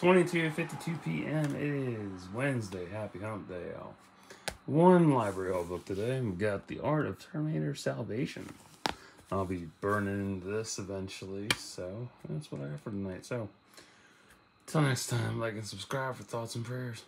22.52 p.m. is Wednesday. Happy Hump Day, y'all. One library all book today. We got The Art of Terminator Salvation. I'll be burning this eventually, so that's what I got for tonight. So, till next time, like and subscribe for thoughts and prayers.